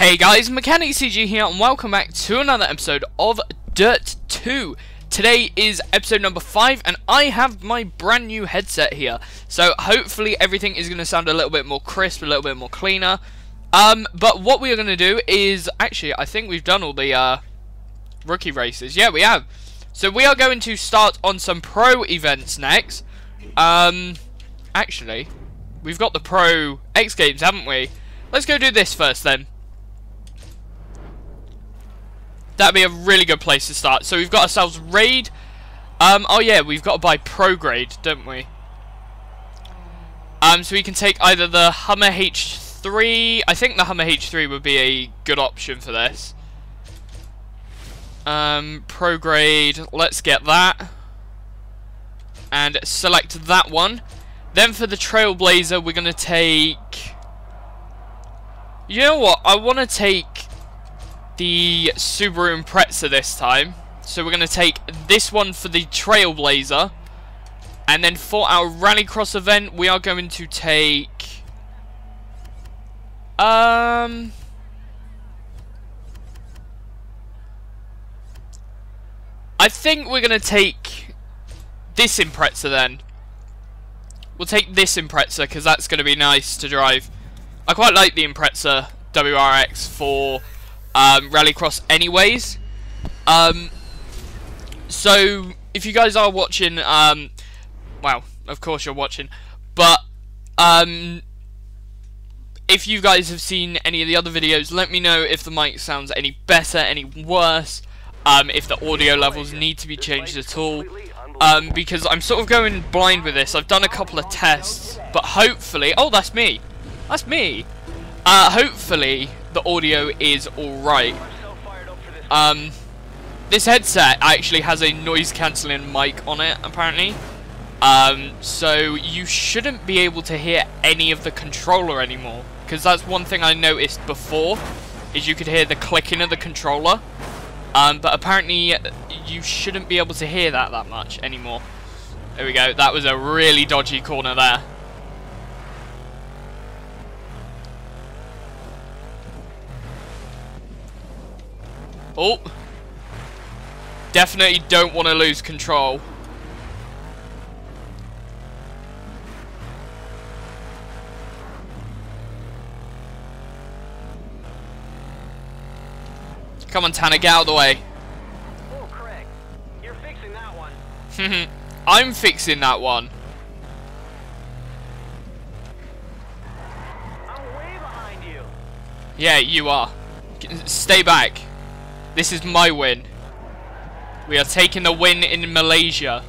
Hey guys, Mechanic CG here and welcome back to another episode of Dirt 2. Today is episode number 5 and I have my brand new headset here. So hopefully everything is going to sound a little bit more crisp, a little bit more cleaner. Um, but what we are going to do is, actually I think we've done all the uh, rookie races. Yeah, we have. So we are going to start on some pro events next. Um, actually, we've got the pro X Games, haven't we? Let's go do this first then. That'd be a really good place to start. So we've got ourselves Raid. Um, oh yeah, we've got to buy Pro Grade, don't we? Um, so we can take either the Hummer H3. I think the Hummer H3 would be a good option for this. Um, Pro Grade, let's get that. And select that one. Then for the Trailblazer, we're going to take... You know what? I want to take the Subaru Impreza this time. So we're going to take this one for the Trailblazer. And then for our Rallycross event, we are going to take... Um... I think we're going to take this Impreza then. We'll take this Impreza because that's going to be nice to drive. I quite like the Impreza WRX for um, Rallycross anyways. Um, so, if you guys are watching, um, well, of course you're watching, but um, if you guys have seen any of the other videos, let me know if the mic sounds any better, any worse, um, if the audio levels need to be changed at all. Um, because I'm sort of going blind with this. I've done a couple of tests, but hopefully... Oh, that's me. That's me. Uh, hopefully, the audio is alright. Um, this headset actually has a noise cancelling mic on it, apparently. Um, so you shouldn't be able to hear any of the controller anymore. Because that's one thing I noticed before, is you could hear the clicking of the controller. Um, but apparently you shouldn't be able to hear that that much anymore. There we go, that was a really dodgy corner there. Oh. Definitely don't want to lose control. Come on, Tanner, get out of the way. Oh, Craig, you're fixing that one. I'm fixing that one. I'm way behind you. Yeah, you are. Stay back. This is my win. We are taking the win in Malaysia.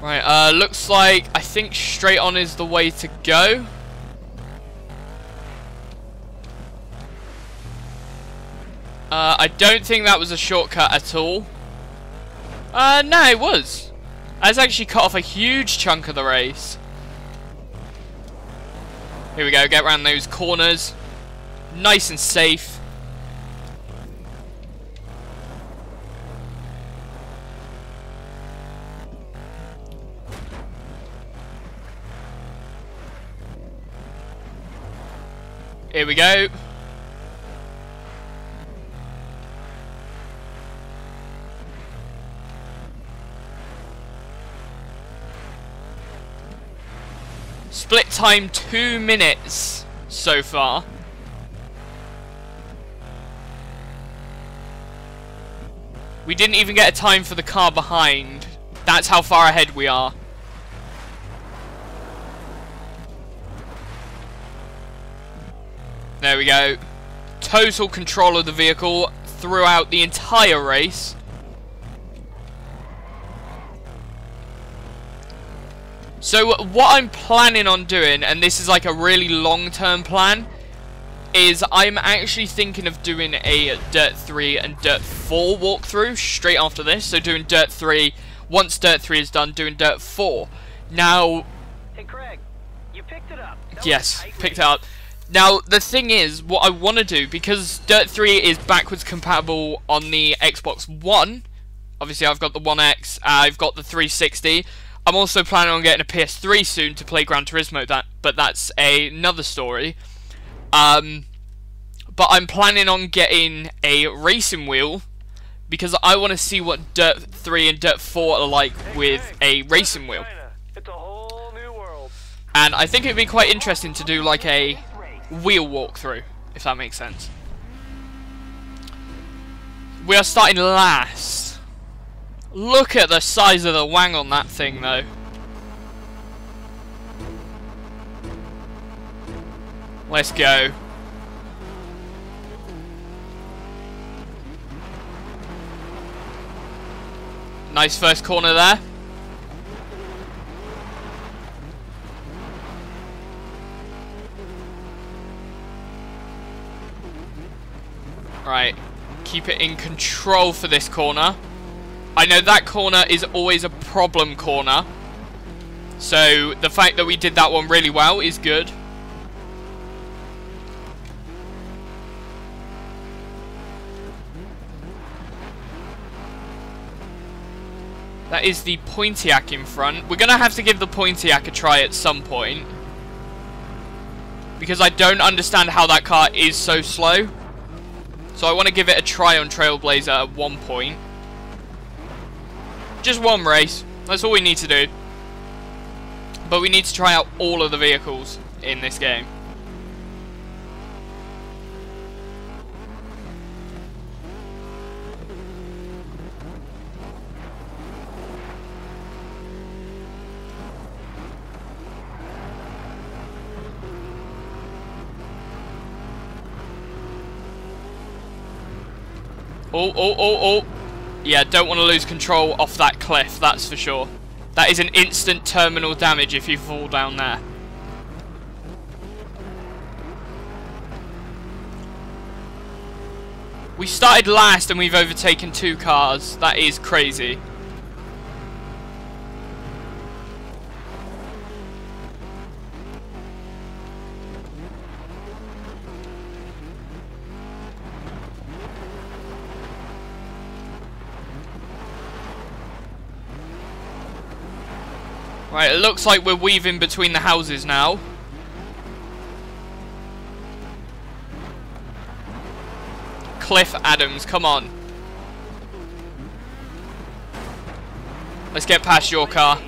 Right, uh, looks like I think straight on is the way to go. Uh, I don't think that was a shortcut at all. Uh, no, it was. That's actually cut off a huge chunk of the race. Here we go, get around those corners. Nice and safe. Here we go. Time two minutes so far. We didn't even get a time for the car behind. That's how far ahead we are. There we go. Total control of the vehicle throughout the entire race. So what I'm planning on doing, and this is like a really long-term plan, is I'm actually thinking of doing a Dirt 3 and Dirt 4 walkthrough straight after this. So doing Dirt 3, once Dirt 3 is done, doing Dirt 4. Now... Hey, Craig, you picked it up. That yes, picked it up. Now, the thing is, what I want to do, because Dirt 3 is backwards compatible on the Xbox One, Obviously, I've got the One X. I've got the 360. I'm also planning on getting a PS3 soon to play Gran Turismo. That, but that's a, another story. Um, but I'm planning on getting a racing wheel because I want to see what Dirt 3 and Dirt 4 are like with a racing wheel. It's a whole new world. And I think it'd be quite interesting to do like a wheel walkthrough, if that makes sense. We are starting last. Look at the size of the wang on that thing though. Let's go. Nice first corner there. Right. Keep it in control for this corner. I know that corner is always a problem corner. So the fact that we did that one really well is good. That is the Pontiac in front. We're going to have to give the Pontiac a try at some point. Because I don't understand how that car is so slow. So I want to give it a try on Trailblazer at one point. Just one race. That's all we need to do. But we need to try out all of the vehicles in this game. Oh, oh, oh, oh. Yeah, don't want to lose control off that cliff, that's for sure. That is an instant terminal damage if you fall down there. We started last and we've overtaken two cars. That is crazy. It looks like we're weaving between the houses now. Cliff Adams, come on. Let's get past your car.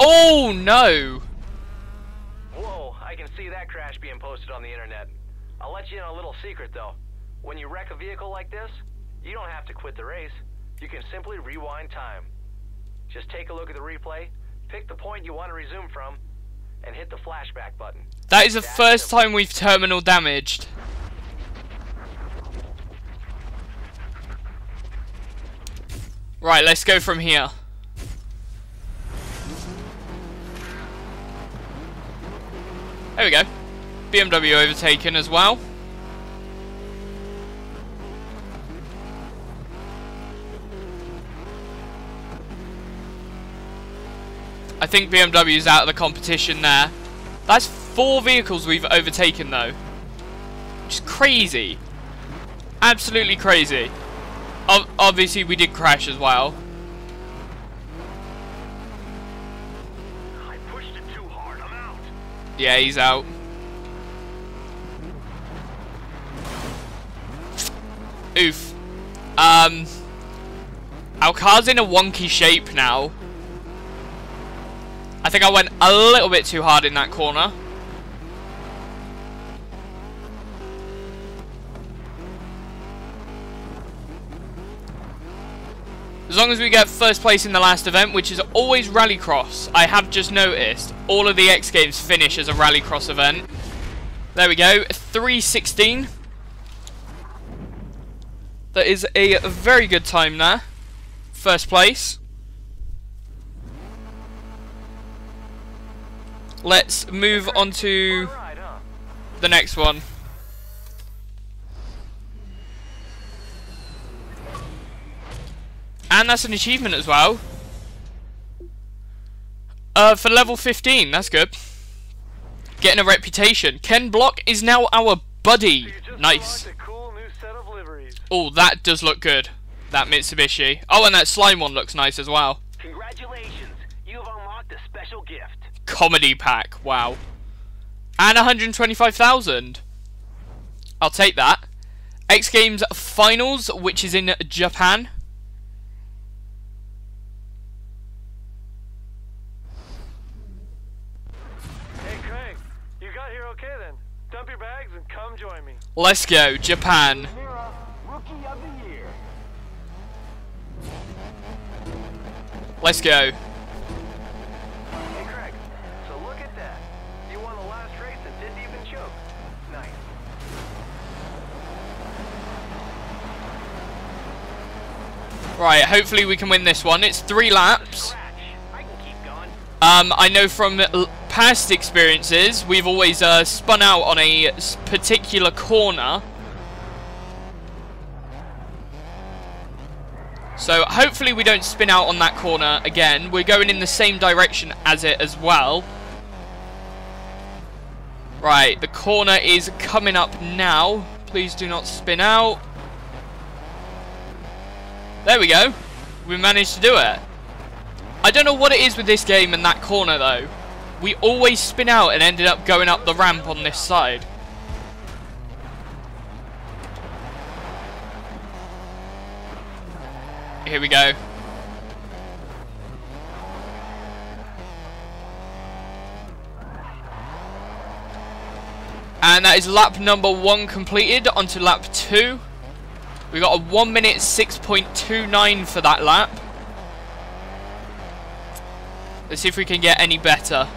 Oh, no! Whoa, I can see that crash being posted on the internet. I'll let you in a little secret though. When you wreck a vehicle like this, you don't have to quit the race. You can simply rewind time. Just take a look at the replay, pick the point you want to resume from, and hit the flashback button. That is the first time we've terminal damaged. Right, let's go from here. There we go. BMW overtaken as well. I think BMW's out of the competition there. That's four vehicles we've overtaken though. Which is crazy. Absolutely crazy. O obviously we did crash as well. I pushed it too hard. I'm out. Yeah, he's out. Oof. Um, our car's in a wonky shape now. I think I went a little bit too hard in that corner. As long as we get first place in the last event, which is always Rallycross, I have just noticed all of the X Games finish as a Rallycross event. There we go, 316. That is a very good time there. First place. Let's move on to the next one. And that's an achievement as well. Uh, for level 15, that's good. Getting a reputation. Ken Block is now our buddy. Nice. cool new set of liveries. Oh, that does look good. That Mitsubishi. Oh, and that slime one looks nice as well. Congratulations, you've unlocked a special gift. Comedy pack. Wow. And 125,000. I'll take that. X Games Finals, which is in Japan. Hey Craig, you got here okay then? Dump your bags and come join me. Let's go, Japan. Mira, Rookie of the Year. Let's go. Hey Craig, so look at that. You won the last race and didn't even choke. Nice. Right, hopefully we can win this one. It's three laps. Um, I know from past experiences, we've always uh, spun out on a particular corner. So hopefully we don't spin out on that corner again. We're going in the same direction as it as well. Right, the corner is coming up now. Please do not spin out. There we go. We managed to do it. I don't know what it is with this game and that corner though. We always spin out and ended up going up the ramp on this side. Here we go. And that is lap number one completed. Onto lap two. We got a 1 minute 6.29 for that lap. Let's see if we can get any better.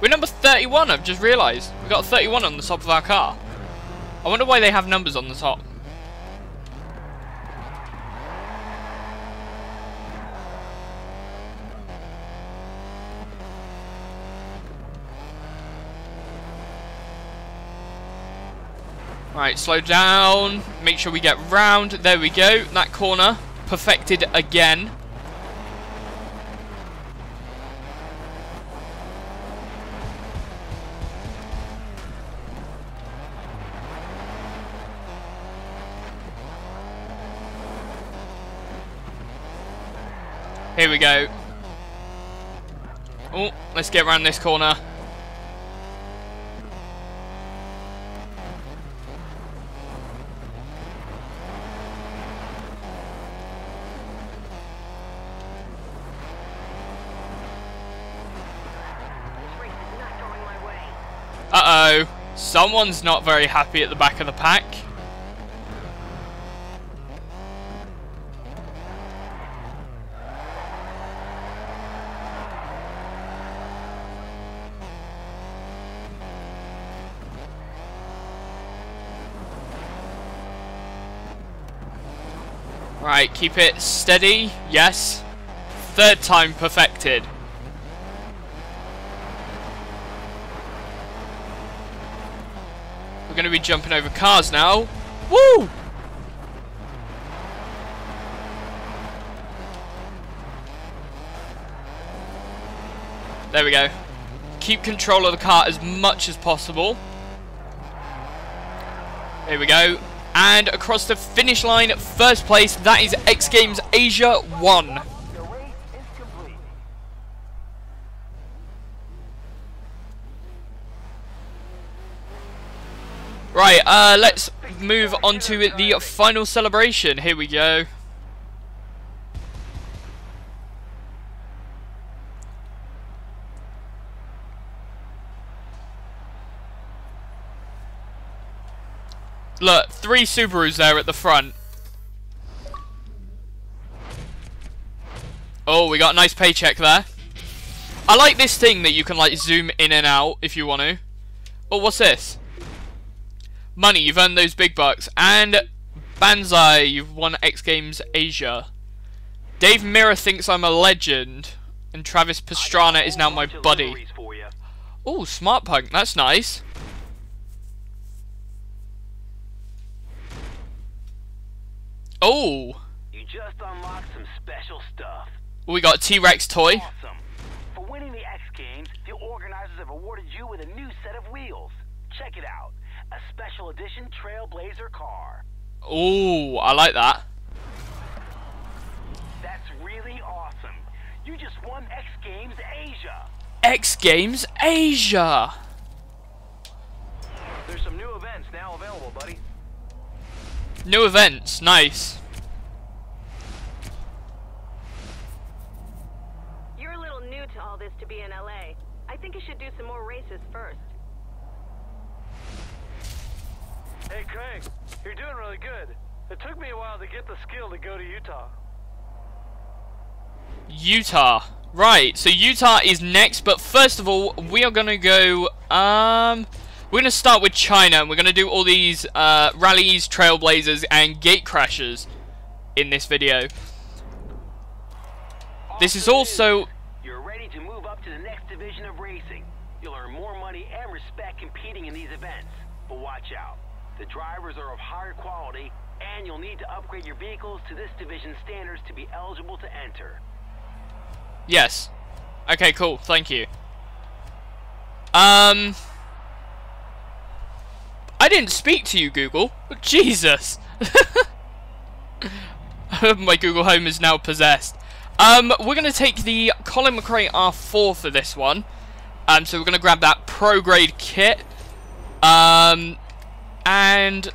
We're number 31, I've just realised. We've got 31 on the top of our car. I wonder why they have numbers on the top. Right, slow down. Make sure we get round. There we go. That corner. Perfected again. Here we go. Oh, let's get around this corner. This race is not going my way. Uh-oh. Someone's not very happy at the back of the pack. Right, keep it steady. Yes. Third time perfected. We're going to be jumping over cars now. Woo! There we go. Keep control of the car as much as possible. There we go. And across the finish line, first place, that is X Games Asia 1. Uh, let's move on to the final celebration. Here we go. Look, three Subarus there at the front. Oh, we got a nice paycheck there. I like this thing that you can like zoom in and out if you want to. Oh, what's this? Money, you've earned those big bucks. And Banzai, you've won X Games Asia. Dave Mirra thinks I'm a legend. And Travis Pastrana is now my buddy. Oh, Smart Punk, that's nice. Oh, You just unlocked some special stuff. We got a T-Rex toy. Awesome. For winning the X Games, the organizers have awarded you with a new set of wheels. Check it out. A special edition Trailblazer car. Ooh, I like that. That's really awesome. You just won X Games Asia. X Games Asia. There's some new events now available, buddy. New events, nice. You're a little new to all this to be in LA. I think you should do some more races first. Hey, Craig, you're doing really good. It took me a while to get the skill to go to Utah. Utah. Right, so Utah is next, but first of all, we are going to go, um, we're going to start with China, and we're going to do all these, uh, rallies, trailblazers, and gate crashers in this video. This is also. You're ready to move up to the next division of racing. You'll earn more money and respect competing in these events. But watch out. The drivers are of higher quality, and you'll need to upgrade your vehicles to this division standards to be eligible to enter. yes. Okay, cool, thank you. Um, I didn't speak to you, Google. Jesus. My Google Home is now possessed. Um, we're going to take the Colin McRae R4 for this one. Um, so we're going to grab that pro grade kit. Um, and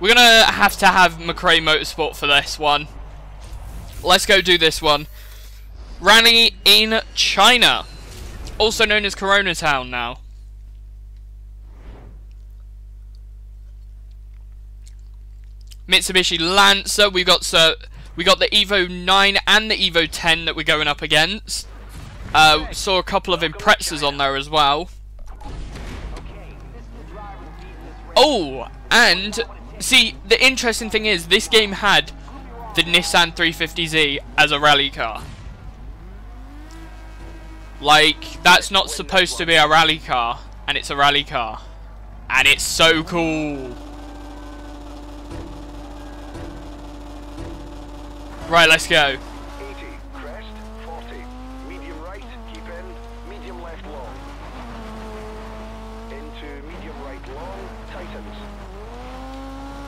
we're going to have to have McRae Motorsport for this one. Let's go do this one. Rally in China. Also known as Corona Town now. Mitsubishi Lancer. We got so we got the Evo 9 and the Evo 10 that we're going up against. Uh, saw a couple of Imprezas on there as well. Oh, and see the interesting thing is this game had the Nissan 350Z as a rally car. Like that's not supposed to be a rally car, and it's a rally car, and it's so cool. Right, let's go. Medium right long, tightens.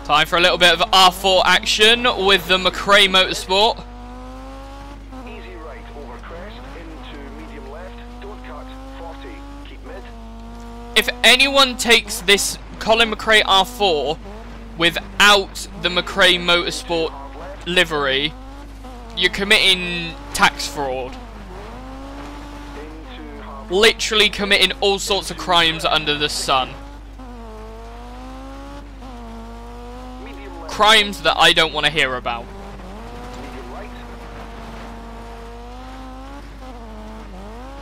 Time for a little bit of R4 action with the McRae Motorsport. Easy right over crest, into medium left, don't cut, 40. Keep mid. If anyone takes this Colin McRae R4 without the McRae Motorsport livery, you're committing tax fraud. Literally committing all sorts of crimes under the sun. Crimes that I don't want to hear about. medium right.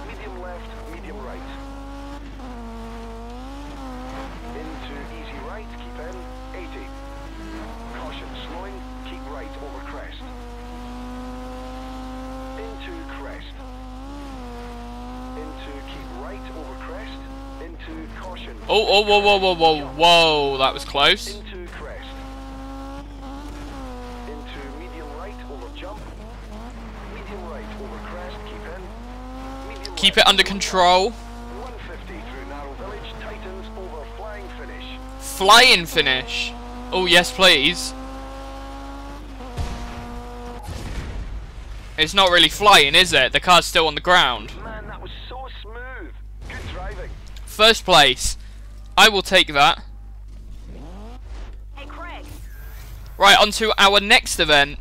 Medium left, medium right. Into easy right, keep in, 80. Caution, slowing, keep right over crest. Into crest. Into keep right over crest. Into caution. Oh, oh, whoa, whoa, whoa, whoa, whoa, that was close. Into crest. Into medium right over jump. Medium right over crest, keep in. Medium Keep it under control. 150 through narrow village, tightens over flying finish. Flying finish. Oh, yes, please. It's not really flying, is it? The car's still on the ground. Man, that was so smooth. Good driving. First place. I will take that. Hey, Craig. Right, on to our next event.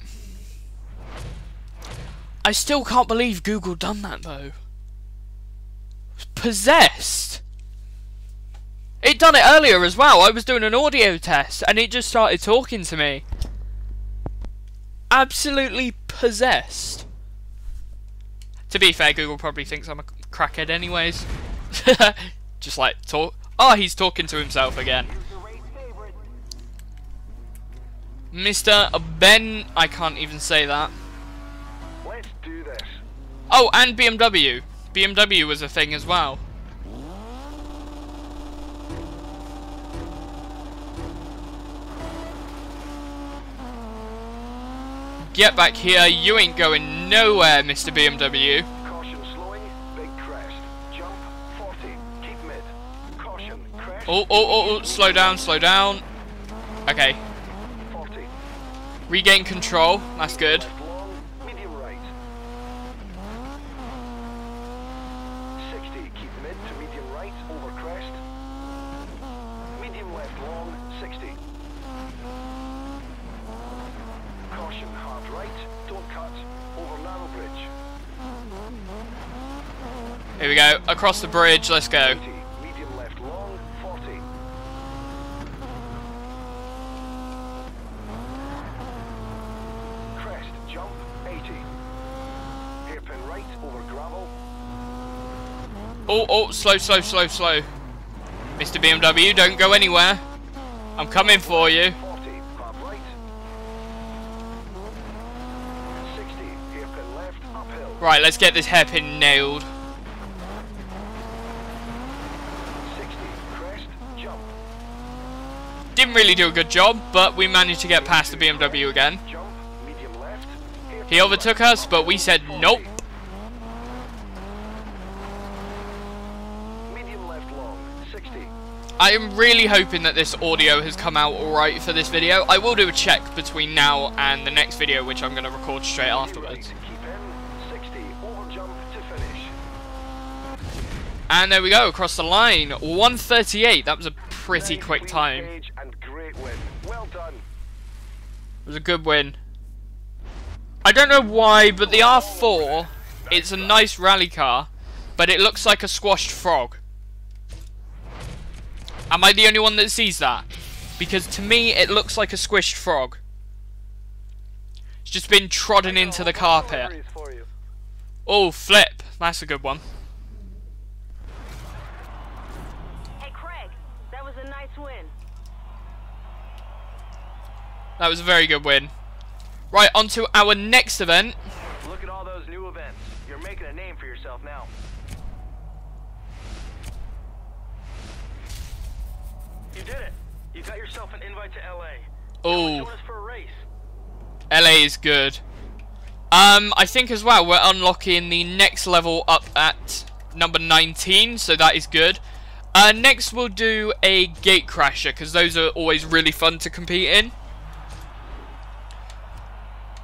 I still can't believe Google done that, though. Possessed. It done it earlier as well. I was doing an audio test, and it just started talking to me. Absolutely possessed. To be fair, Google probably thinks I'm a crackhead anyways. just like, talk. Oh, he's talking to himself again. Mr. Ben, I can't even say that. Let's do this. Oh, and BMW. BMW was a thing as well. get back here. You ain't going nowhere, Mr. BMW. Caution slowing, big crest. Jump 40. Keep mid. Caution, crest. Oh, oh, oh, oh, slow down, slow down. Okay, regain control. That's good. Medium right. 60. Keep mid to medium right over crest. Medium left long, 60. Caution hard right. Don't cut. Over narrow bridge. Here we go. Across the bridge. Let's go. 80. Medium left long, 40. Crest, jump, 80. Hairpin right over gravel. Oh, oh, slow, slow, slow, slow. Mr. BMW, don't go anywhere. I'm coming for you. 40, right. 60, left. Right, let's get this hairpin nailed. 60, crest, jump. Didn't really do a good job, but we managed to get past the BMW again. He overtook us, but we said nope. 40. Medium left long, 60. I am really hoping that this audio has come out alright for this video. I will do a check between now and the next video, which I'm going to record straight afterwards. Keep in, 60, over jump to finish. And there we go, across the line. 138, that was a pretty quick time. stage And great win. Well done. It was a good win. I don't know why, but the R4, it's a nice rally car, but it looks like a squashed frog. Am I the only one that sees that? Because to me, it looks like a squished frog. It's just been trodden into the carpet. Deliveries for you. Oh, flip. That's a good one. Hey, Craig, that was a nice win. That was a very good win. Right, on to our next event. Look at all those new events. You're making a name for yourself now. You did it. You got yourself an invite to LA. Oh. For a race. LA is good. Um, I think as well we're unlocking the next level up at number 19, so that is good. Uh, next we'll do a gate crasher because those are always really fun to compete in.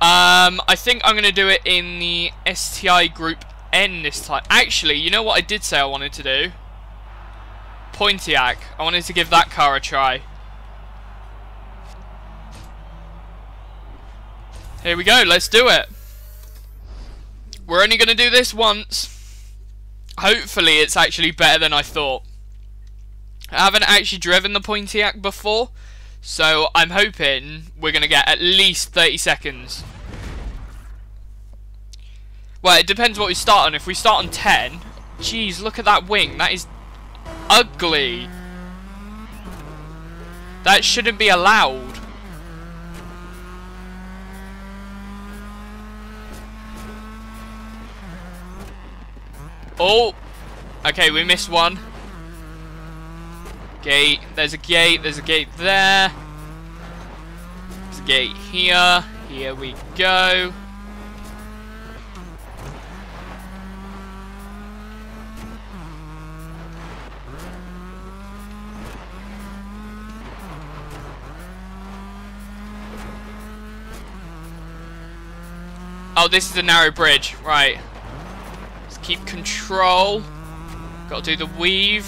Um, I think I'm gonna do it in the STI Group N this time. Actually, you know what I did say I wanted to do? Pontiac. I wanted to give that car a try. Here we go, let's do it. We're only going to do this once. Hopefully it's actually better than I thought. I haven't actually driven the Pontiac before, so I'm hoping we're going to get at least 30 seconds. Well, it depends what we start on. If we start on 10, jeez, look at that wing. That is ugly. That shouldn't be allowed. Oh! Okay, we missed one. Gate. There's a gate. There's a gate there. There's a gate here. Here we go. Oh, this is a narrow bridge. Right. Let's keep control. Gotta do the weave.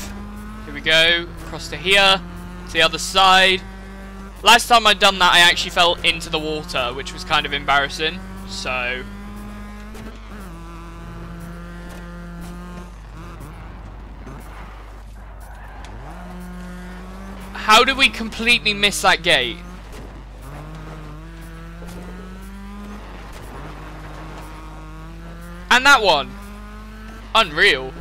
Here we go. Across to here. To the other side. Last time I'd done that, I actually fell into the water, which was kind of embarrassing. So... How did we completely miss that gate? And that one. Unreal.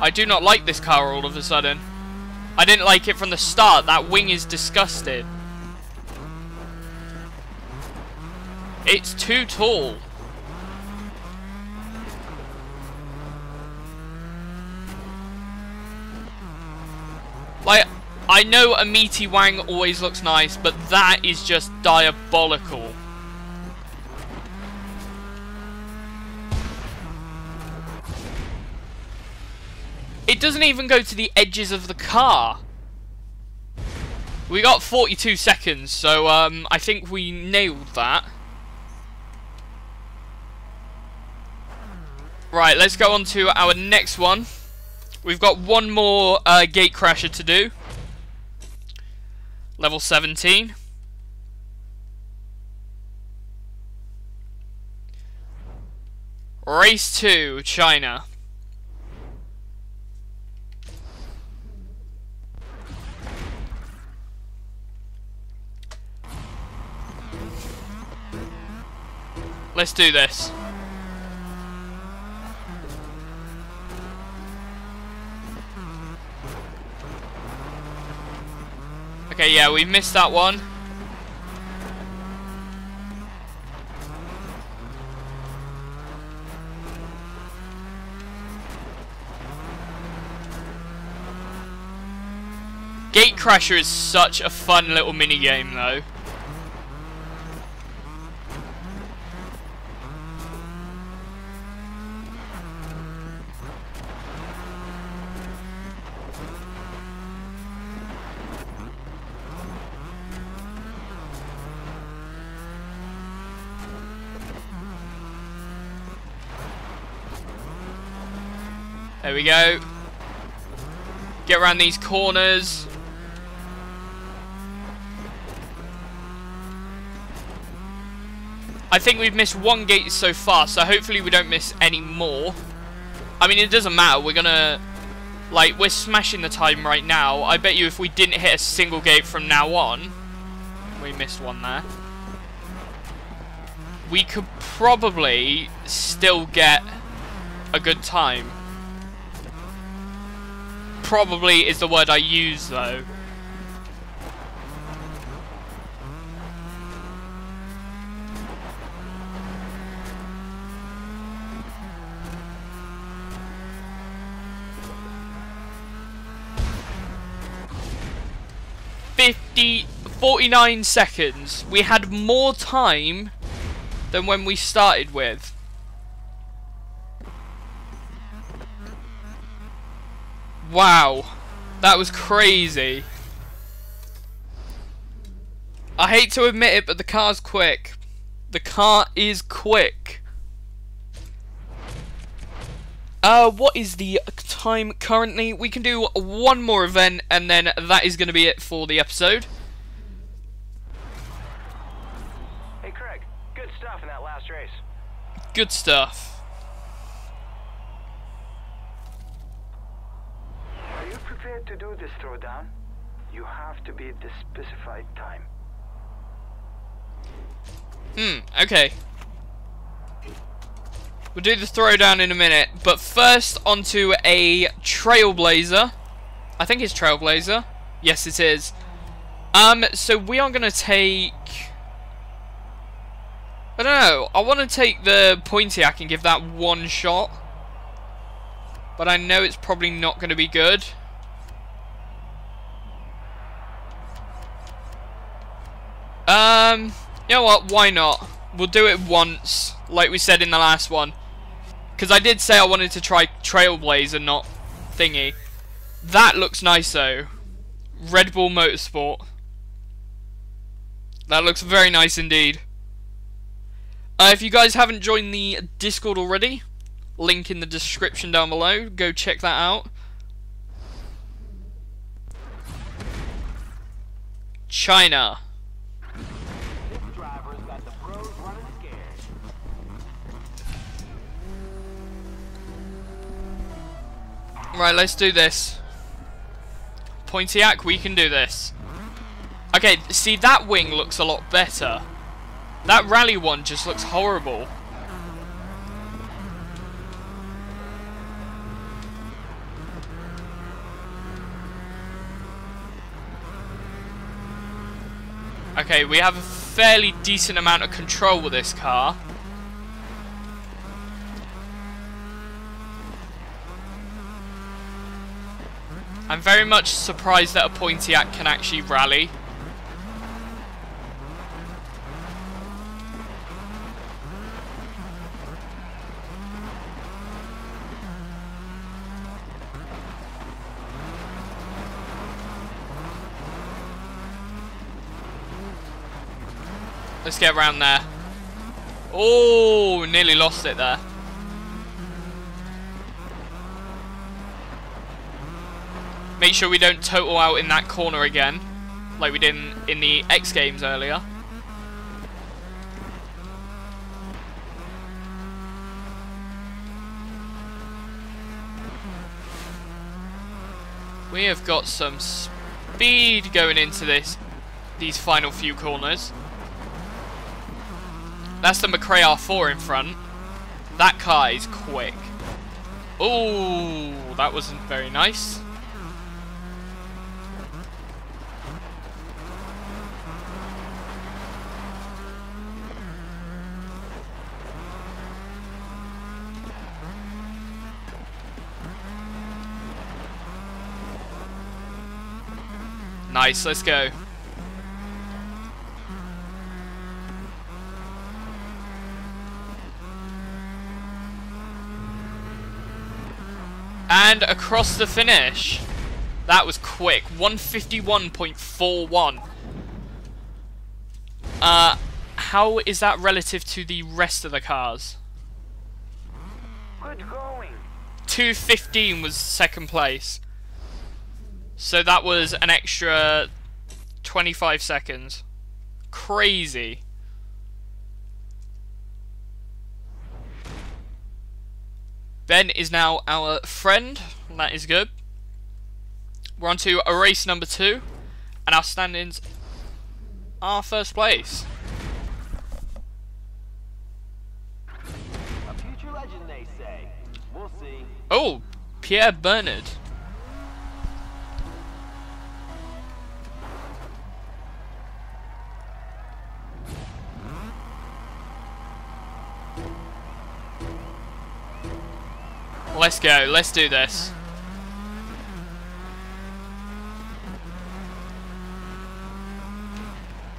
I do not like this car all of a sudden. I didn't like it from the start. That wing is disgusting. It's too tall. Like, I know a meaty wang always looks nice, but that is just diabolical. It doesn't even go to the edges of the car. We got 42 seconds, so um, I think we nailed that. Right, let's go on to our next one. We've got one more uh, gate crasher to do. Level 17. Race 2, China. Let's do this. Okay, yeah, we missed that one. Gatecrasher is such a fun little mini game, though. There we go. Get around these corners. I think we've missed one gate so far, so hopefully we don't miss any more. I mean, it doesn't matter. We're gonna... Like, we're smashing the time right now. I bet you if we didn't hit a single gate from now on... We missed one there. We could probably still get a good time. Probably is the word I use, though. Fifty, forty-nine seconds. We had more time than when we started with. Wow. That was crazy. I hate to admit it, but the car's quick. The car is quick. Uh, what is the time currently? We can do one more event, and then that is going to be it for the episode. Hey, Craig. Good stuff in that last race. Good stuff. Are you prepared to do this throwdown? You have to be at the specified time. Hmm, okay. We'll do the throwdown in a minute, but first onto a Trailblazer. I think it's Trailblazer. Yes, it is. Um, so we are going to take... I don't know. I want to take the Pontiac and give that one shot. But I know it's probably not going to be good. Um, you know what? Why not? We'll do it once, like we said in the last one. Because I did say I wanted to try Trailblazer, not Thingy. That looks nice, though. Red Bull Motorsport. That looks very nice indeed. Uh, if you guys haven't joined the Discord already, link in the description down below. Go check that out. China. Right, let's do this. Pontiac, we can do this. Okay, see, that wing looks a lot better. That rally one just looks horrible. Okay, we have a fairly decent amount of control with this car. I'm very much surprised that a Pontiac can actually rally. Let's get around there. Oh, nearly lost it there. Make sure we don't total out in that corner again, like we did in, in the X Games earlier. We have got some speed going into this, these final few corners. That's the McRae R4 in front. That car is quick. Oh, that wasn't very nice. Nice, let's go. And across the finish. That was quick. 151.41. Uh, how is that relative to the rest of the cars? Good going. 215 was second place. So that was an extra 25 seconds. Crazy. Ben is now our friend. That is good. We're on to a race number two. And our standings are first place. A future legend, they say. We'll see. Oh, Pierre Bernard. Let's go, let's do this.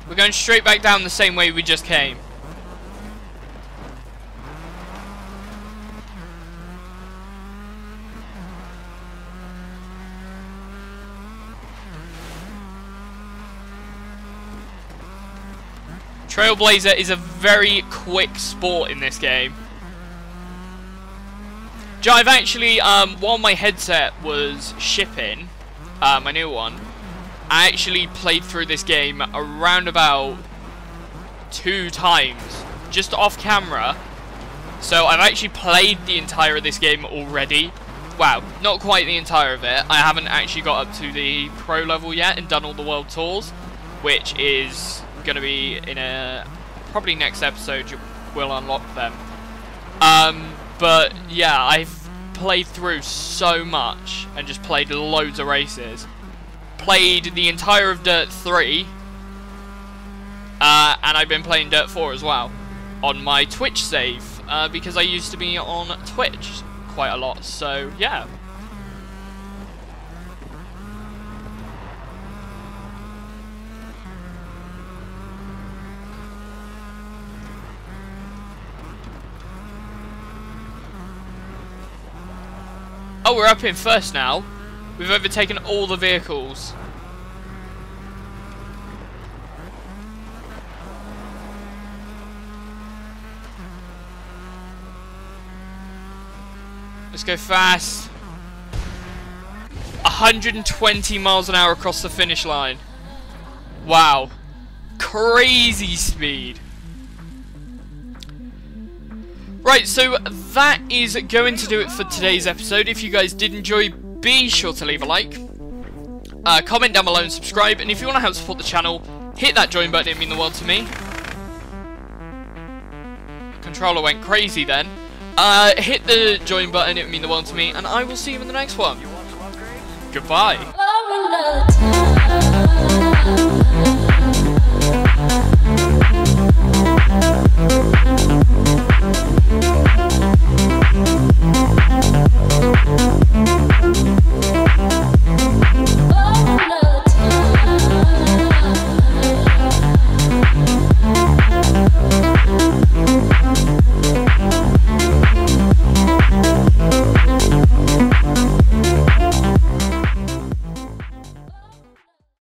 We're going straight back down the same way we just came. Trailblazer is a very quick sport in this game. Joe, I've actually, um, while my headset was shipping, uh, my new one, I actually played through this game around about two times, just off camera. So I've actually played the entire of this game already. Wow, not quite the entire of it. I haven't actually got up to the pro level yet and done all the world tours, which is going to be in a probably next episode we'll unlock them. Um, but yeah, I've played through so much and just played loads of races. Played the entire of Dirt 3, uh, and I've been playing Dirt 4 as well on my Twitch save uh, because I used to be on Twitch quite a lot. So yeah. Oh, we're up in first now. We've overtaken all the vehicles. Let's go fast. 120 miles an hour across the finish line. Wow. Crazy speed. Right, so that is going to do it for today's episode. If you guys did enjoy, be sure to leave a like. Uh, comment down below and subscribe. And if you want to help support the channel, hit that join button. It mean the world to me. Controller went crazy then. Uh, hit the join button. It would mean the world to me. And I will see you in the next one. Goodbye. Thank